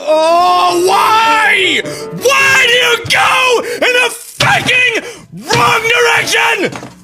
Oh, why? Why do you go in the fucking wrong direction?